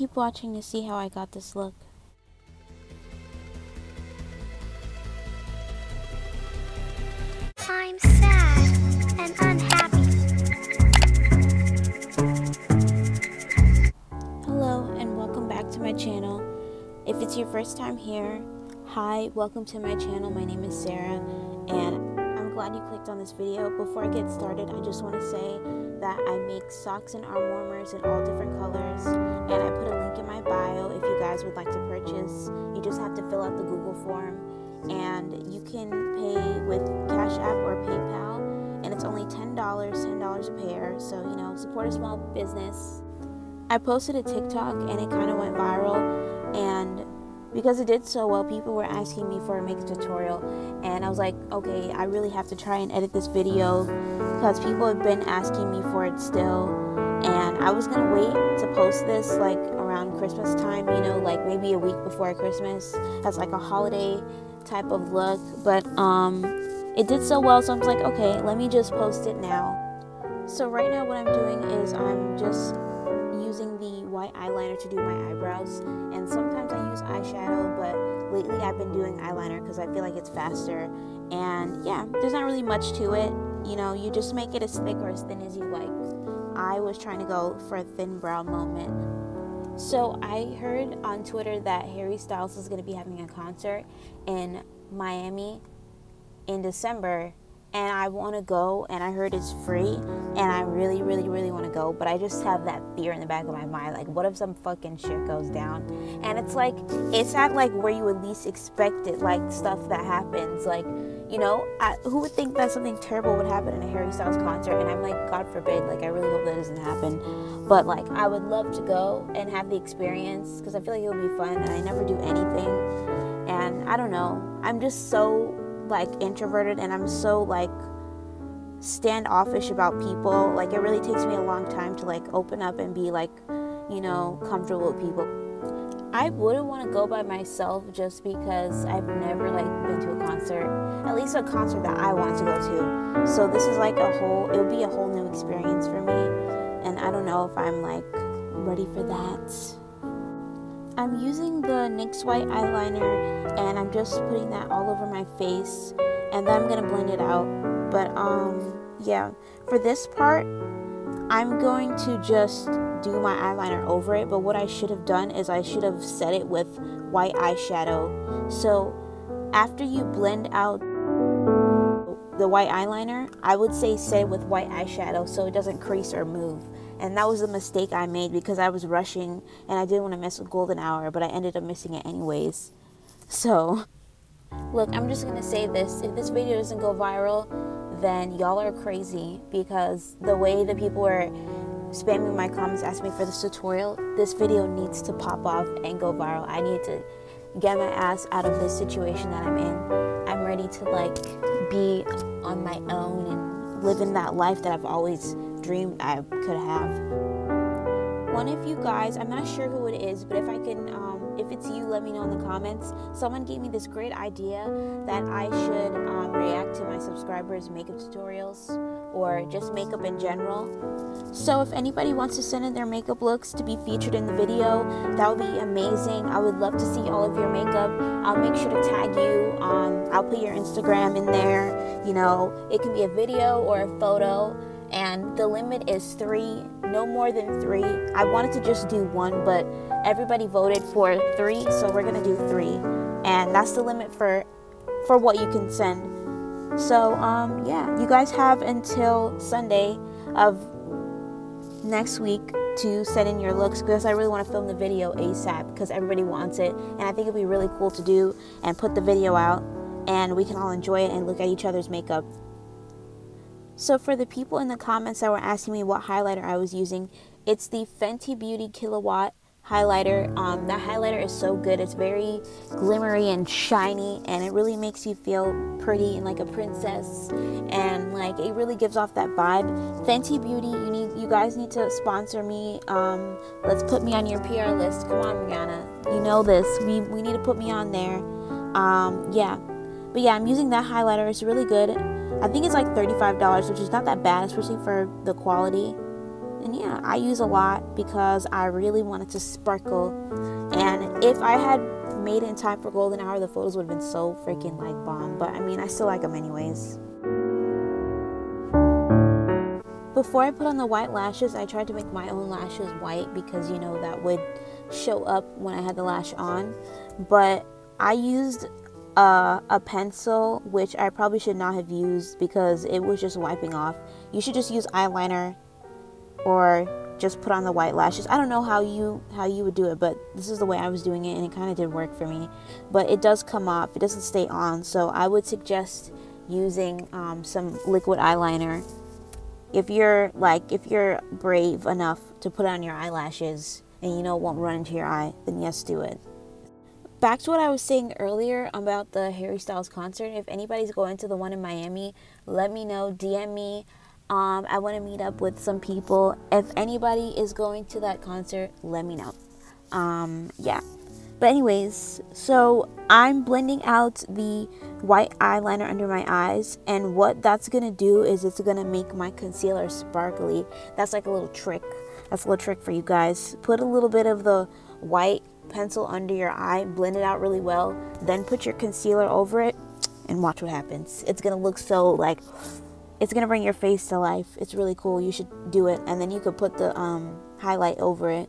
keep watching to see how I got this look. I'm sad and unhappy. Hello and welcome back to my channel. If it's your first time here, hi, welcome to my channel. My name is Sarah and I'm glad you clicked on this video. Before I get started, I just want to say that I make socks and arm warmers in all different colors and I put a link in my bio if you guys would like to purchase. You just have to fill out the Google form and you can pay with Cash App or PayPal and it's only $10, $10 a pair. So, you know, support a small business. I posted a TikTok and it kind of went viral and because it did so well, people were asking me for a makeup tutorial, and I was like, okay, I really have to try and edit this video because people have been asking me for it still. And I was gonna wait to post this like around Christmas time, you know, like maybe a week before Christmas, as like a holiday type of look. But um, it did so well, so I was like, okay, let me just post it now. So right now, what I'm doing is I'm just using the white eyeliner to do my eyebrows and sometimes I use eyeshadow but lately I've been doing eyeliner because I feel like it's faster and yeah there's not really much to it. You know you just make it as thick or as thin as you like. I was trying to go for a thin brow moment. So I heard on Twitter that Harry Styles is going to be having a concert in Miami in December and I want to go and I heard it's free and I really really really want to go but I just have that fear in the back of my mind like what if some fucking shit goes down? And it's like it's at like where you would least expect it like stuff that happens like you know I, who would think that something terrible would happen in a Harry Styles concert? And I'm like god forbid like I really hope that doesn't happen. But like I would love to go and have the experience because I feel like it would be fun and I never do anything. And I don't know I'm just so like introverted and I'm so like standoffish about people. Like it really takes me a long time to like open up and be like, you know, comfortable with people. I wouldn't want to go by myself just because I've never like been to a concert, at least a concert that I wanted to go to. So this is like a whole it would be a whole new experience for me and I don't know if I'm like ready for that. I'm using the NYX white eyeliner and I'm just putting that all over my face and then I'm gonna blend it out. But um yeah, for this part, I'm going to just do my eyeliner over it, but what I should have done is I should have set it with white eyeshadow. So after you blend out the white eyeliner, I would say set it with white eyeshadow so it doesn't crease or move. And that was a mistake I made because I was rushing and I didn't want to miss a golden hour, but I ended up missing it anyways. So, look, I'm just going to say this. If this video doesn't go viral, then y'all are crazy because the way the people were spamming my comments asking me for this tutorial, this video needs to pop off and go viral. I need to get my ass out of this situation that I'm in. I'm ready to like be on my own and live in that life that I've always I could have. One of you guys, I'm not sure who it is, but if I can, um, if it's you, let me know in the comments. Someone gave me this great idea that I should um, react to my subscribers' makeup tutorials or just makeup in general. So if anybody wants to send in their makeup looks to be featured in the video, that would be amazing. I would love to see all of your makeup. I'll make sure to tag you. Um, I'll put your Instagram in there. You know, it can be a video or a photo and the limit is three, no more than three. I wanted to just do one, but everybody voted for three, so we're gonna do three, and that's the limit for for what you can send. So um, yeah, you guys have until Sunday of next week to send in your looks because I really want to film the video ASAP because everybody wants it, and I think it'd be really cool to do and put the video out, and we can all enjoy it and look at each other's makeup. So for the people in the comments that were asking me what highlighter I was using, it's the Fenty Beauty Kilowatt highlighter. Um, that highlighter is so good. It's very glimmery and shiny, and it really makes you feel pretty and like a princess. And like it really gives off that vibe. Fenty Beauty, you need, you guys need to sponsor me. Um, let's put me on your PR list. Come on, Rihanna. You know this. We we need to put me on there. Um, yeah, but yeah, I'm using that highlighter. It's really good. I think it's like $35, which is not that bad, especially for the quality. And yeah, I use a lot because I really wanted to sparkle. And if I had made it in time for golden hour, the photos would have been so freaking like bomb. But I mean, I still like them anyways. Before I put on the white lashes, I tried to make my own lashes white because you know that would show up when I had the lash on. But I used uh, a pencil, which I probably should not have used because it was just wiping off. You should just use eyeliner or just put on the white lashes. I don't know how you how you would do it, but this is the way I was doing it and it kind of did work for me. But it does come off. It doesn't stay on. So I would suggest using um, some liquid eyeliner. If you're like if you're brave enough to put on your eyelashes and you know it won't run into your eye, then yes, do it. Back to what I was saying earlier about the Harry Styles concert. If anybody's going to the one in Miami, let me know. DM me. Um, I want to meet up with some people. If anybody is going to that concert, let me know. Um, yeah. But, anyways, so I'm blending out the white eyeliner under my eyes, and what that's gonna do is it's gonna make my concealer sparkly. That's like a little trick. That's a little trick for you guys. Put a little bit of the white pencil under your eye, blend it out really well, then put your concealer over it and watch what happens. It's gonna look so like it's gonna bring your face to life. It's really cool. You should do it, and then you could put the um, highlight over it.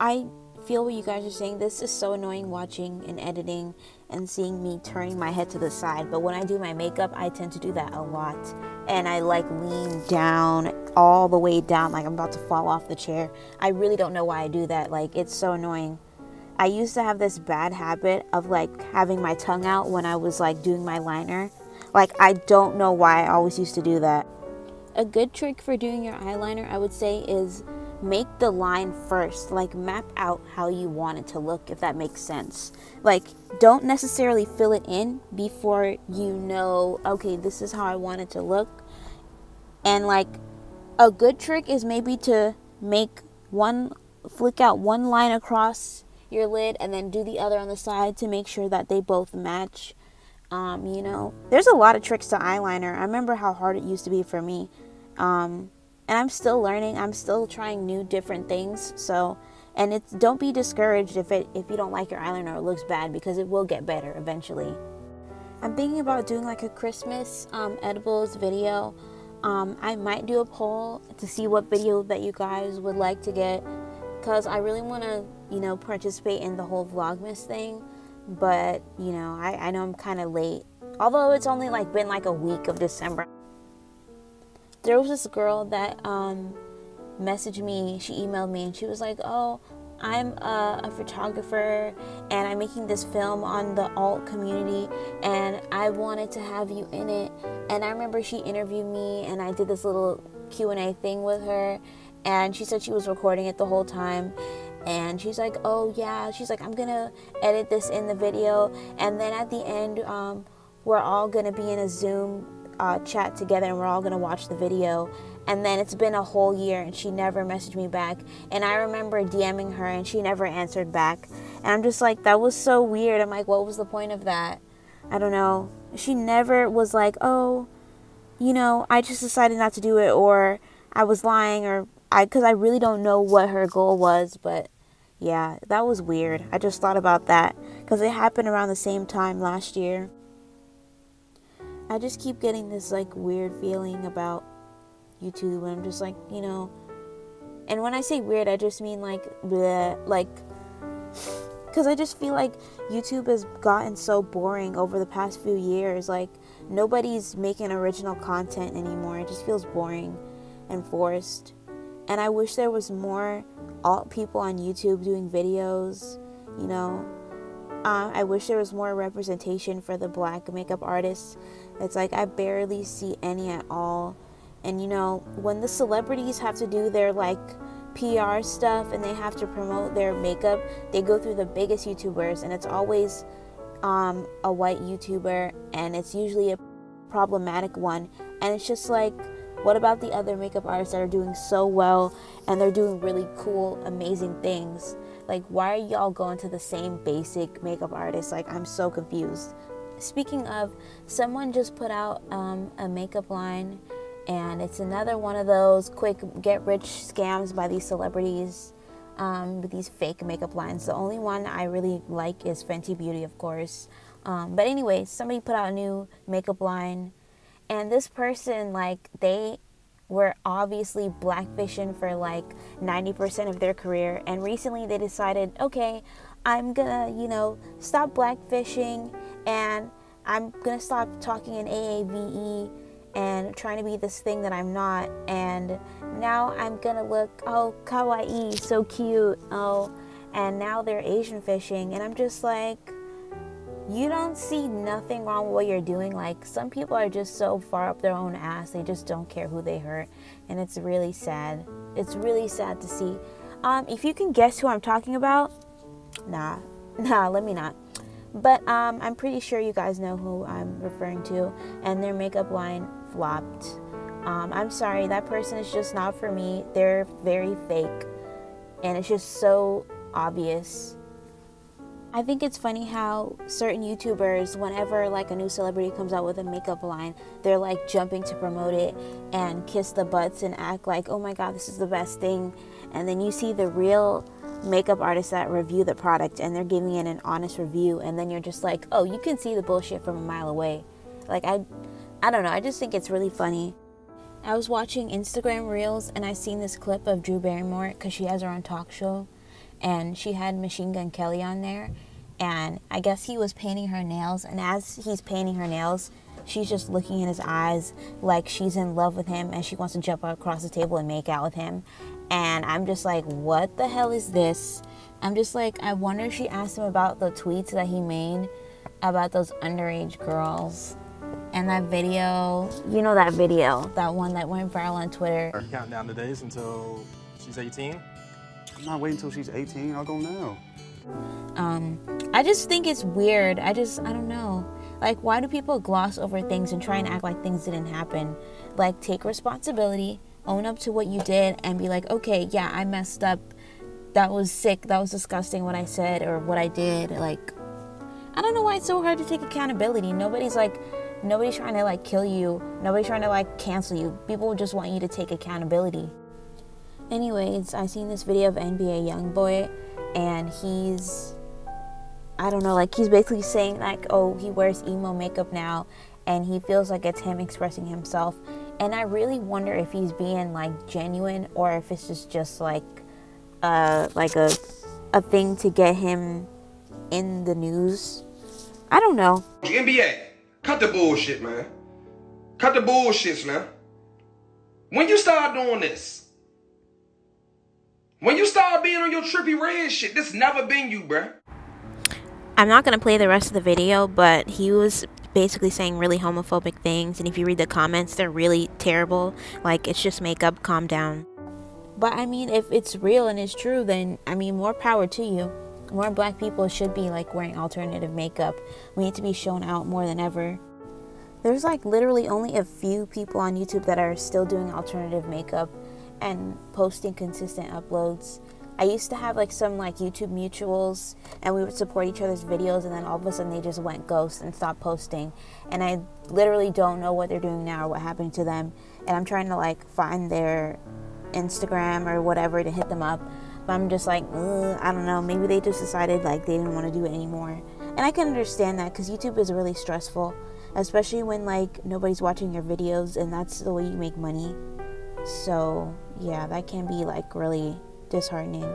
I feel what you guys are saying. This is so annoying watching and editing and seeing me turning my head to the side. But when I do my makeup, I tend to do that a lot. And I like lean down all the way down, like I'm about to fall off the chair. I really don't know why I do that. Like, it's so annoying. I used to have this bad habit of like having my tongue out when I was like doing my liner. Like, I don't know why I always used to do that. A good trick for doing your eyeliner, I would say, is make the line first. Like, map out how you want it to look, if that makes sense. Like, don't necessarily fill it in before you know, okay, this is how I want it to look. And, like, a good trick is maybe to make one, flick out one line across your lid and then do the other on the side to make sure that they both match. Um, you know, there's a lot of tricks to eyeliner. I remember how hard it used to be for me. Um, and I'm still learning. I'm still trying new different things. So, and it's don't be discouraged if it if you don't like your eyeliner or it looks bad because it will get better eventually. I'm thinking about doing like a Christmas um, edibles video. Um, I might do a poll to see what video that you guys would like to get because I really want to, you know, participate in the whole Vlogmas thing. But, you know, I, I know I'm kind of late. Although it's only like been like a week of December. There was this girl that um, messaged me, she emailed me, and she was like, oh, I'm a, a, photographer and I'm making this film on the alt community and I wanted to have you in it. And I remember she interviewed me and I did this little Q&A thing with her and she said she was recording it the whole time. And she's like oh yeah. She's like i'm gonna edit this in the video. And then at the end um, we're all gonna be in a zoom uh, chat together and we're all gonna watch the video. And then it's been a whole year and she never messaged me back. And i remember dming her and she never answered back. And i'm just like that was so weird. I'm like what was the point of that? I don't know. She never was like oh you know i just decided not to do it or i was lying or I because I really don't know what her goal was, but yeah, that was weird. I just thought about that because it happened around the same time last year. I just keep getting this like weird feeling about YouTube, and I'm just like, you know, and when I say weird, I just mean like, bleh, like, because I just feel like YouTube has gotten so boring over the past few years. Like, nobody's making original content anymore. It just feels boring and forced. And I wish there was more alt people on YouTube doing videos, you know. Uh, I wish there was more representation for the black makeup artists. It's like I barely see any at all. And you know, when the celebrities have to do their like PR stuff and they have to promote their makeup, they go through the biggest YouTubers, and it's always um, a white YouTuber, and it's usually a problematic one. And it's just like, what about the other makeup artists that are doing so well and they're doing really cool, amazing things? Like, why are y'all going to the same basic makeup artist? Like, I'm so confused. Speaking of, someone just put out um, a makeup line and it's another one of those quick get rich scams by these celebrities um, with these fake makeup lines. The only one I really like is Fenty Beauty, of course. Um, but anyway, somebody put out a new makeup line, and this person, like, they were obviously black blackfishing for like 90% of their career, and recently they decided, okay, I'm gonna, you know, stop blackfishing and I'm gonna stop talking in AAVE and trying to be this thing that I'm not. And now I'm gonna look, oh, kawaii, so cute. Oh, and now they're Asian fishing. And I'm just like, you don't see nothing wrong with what you're doing. Like, some people are just so far up their own ass, they just don't care who they hurt. And it's really sad. It's really sad to see. Um, if you can guess who I'm talking about, nah, nah, let me not. But um, I'm pretty sure you guys know who I'm referring to, and their makeup line flopped. Um, I'm sorry, that person is just not for me. They're very fake, and it's just so obvious. I think it's funny how certain YouTubers, whenever like a new celebrity comes out with a makeup line, they're like jumping to promote it and kiss the butts and act like, oh my god, this is the best thing. And then you see the real makeup artists that review the product and they're giving it an honest review, and then you're just like, oh, you can see the bullshit from a mile away. Like I, I don't know. I just think it's really funny. I was watching Instagram Reels and I seen this clip of Drew Barrymore because she has her own talk show, and she had Machine Gun Kelly on there, and I guess he was painting her nails, and as he's painting her nails, she's just looking in his eyes like she's in love with him and she wants to jump across the table and make out with him. And I'm just like, what the hell is this? I'm just like, I wonder if she asked him about the tweets that he made about those underage girls and that video, you know that video, that one that went viral on Twitter. Counting down the days until she's 18. I'm not waiting until she's 18. I'll go now. Um, I just think it's weird. I just, I don't know. Like, why do people gloss over things and try and act like things didn't happen? Like, take responsibility, own up to what you did, and be like, okay, yeah, I messed up. That was sick. That was disgusting what I said or what I did. Like, I don't know why it's so hard to take accountability. Nobody's like, Nobody's trying to like kill you. Nobody's trying to like cancel you. People just want you to take accountability. Anyways, I seen this video of NBA YoungBoy and he's I don't know, like he's basically saying like, oh, he wears emo makeup now and he feels like it's him expressing himself. And I really wonder if he's being like genuine or if it's just just like uh like a a thing to get him in the news. I don't know. NBA, cut the bullshit, man. Cut the bullshits, man. When you start doing this, when you start being on your trippy red shit, this never been you, bruh. I'm not going to play the rest of the video, but he was basically saying really homophobic things. And if you read the comments, they're really terrible. Like, it's just makeup, calm down. But I mean, if it's real and it's true, then I mean, more power to you. More black people should be like wearing alternative makeup. We need to be shown out more than ever. There's like literally only a few people on YouTube that are still doing alternative makeup and posting consistent uploads. I used to have like some like YouTube mutuals and we would support each other's videos and then all of a sudden they just went ghost and stopped posting. And I literally don't know what they're doing now or what happened to them. And I'm trying to like find their Instagram or whatever to hit them up. But I'm just like I don't know. Maybe they just decided like they didn't want to do it anymore. And I can understand that because YouTube is really stressful especially when like nobody's watching your videos and that's the way you make money. So yeah that can be like really disheartening.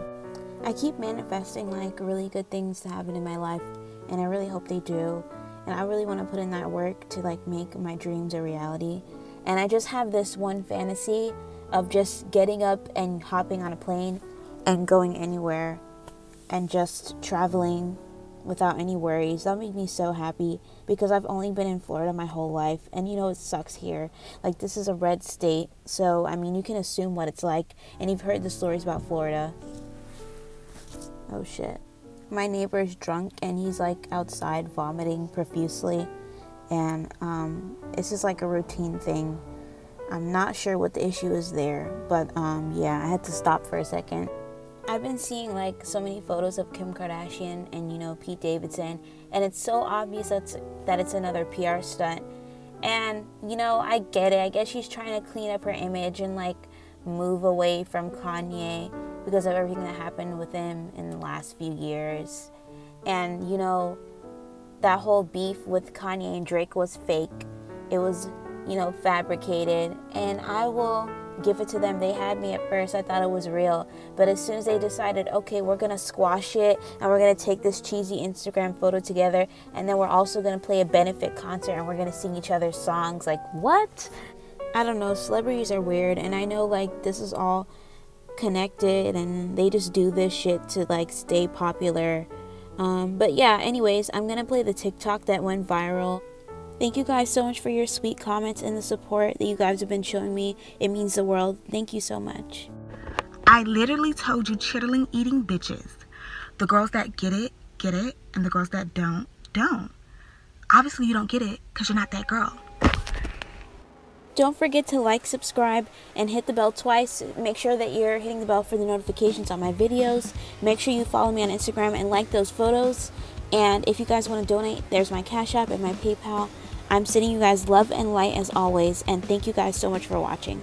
I keep manifesting like really good things to happen in my life, and I really hope they do. And I really want to put in that work to like make my dreams a reality. And I just have this one fantasy of just getting up and hopping on a plane and going anywhere and just traveling without any worries. That made me so happy because I've only been in Florida my whole life and you know it sucks here. Like this is a red state, so I mean you can assume what it's like and you've heard the stories about Florida. Oh shit. My neighbor is drunk and he's like outside vomiting profusely and um, it's just like a routine thing. I'm not sure what the issue is there, but um, yeah, I had to stop for a second. I've been seeing like so many photos of Kim Kardashian and you know Pete Davidson, and it's so obvious that's that it's another PR stunt. And, you know, I get it. I guess she's trying to clean up her image and, like, move away from Kanye because of everything that happened with him in the last few years. And, you know, that whole beef with Kanye and Drake was fake. It was, you know, fabricated. And I will give it to them. They had me at first. I thought it was real. But as soon as they decided, okay, we're going to squash it and we're going to take this cheesy Instagram photo together and then we're also going to play a benefit concert and we're going to sing each other's songs, like, what? I don't know. Celebrities are weird. And I know, like, this is all connected and they just do this shit to, like, stay popular. Um, but yeah, anyways, I'm going to play the TikTok that went viral. Thank you guys so much for your sweet comments and the support that you guys have been showing me. It means the world. Thank you so much. I literally told you chitterling eating bitches. The girls that get it, get it, and the girls that don't, don't. Obviously, you don't get it because you're not that girl. Don't forget to like, subscribe, and hit the bell twice. Make sure that you're hitting the bell for the notifications on my videos. Make sure you follow me on Instagram and like those photos. And if you guys want to donate, there's my Cash App and my PayPal. I'm sending you guys love and light as always, and thank you guys so much for watching.